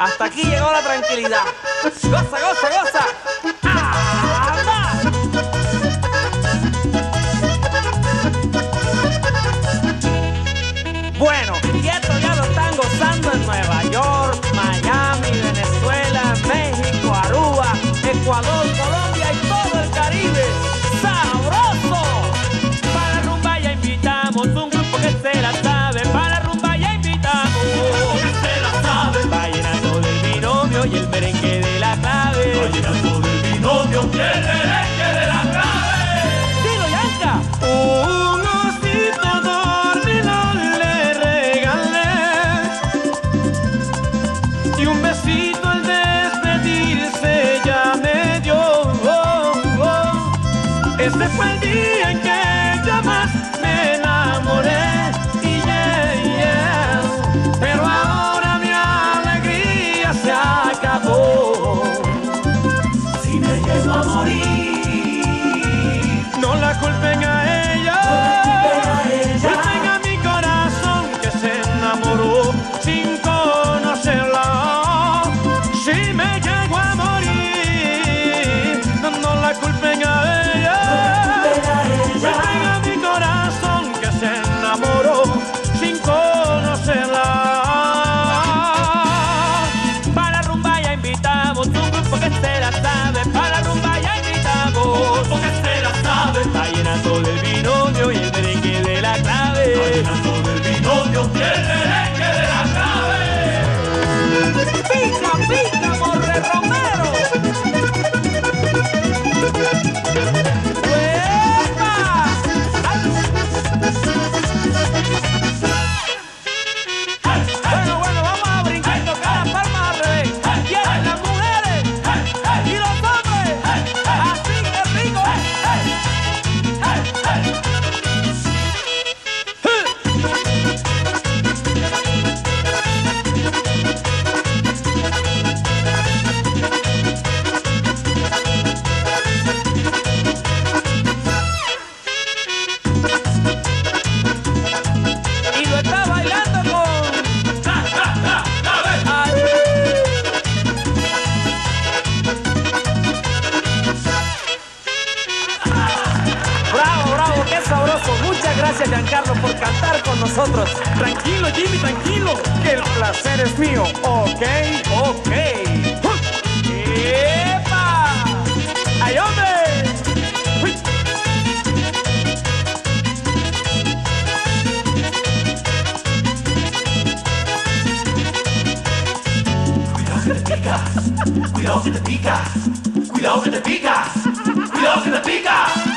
Hasta aquí llegó la tranquilidad. una. sabroso. Muchas gracias, Giancarlo, por cantar con nosotros. Tranquilo, Jimmy, tranquilo, que el placer es mío. Ok, ok. ¡Epa! ¡Ay, hombre! Cuidado que te pica, cuidado que te pica, cuidado que te pica.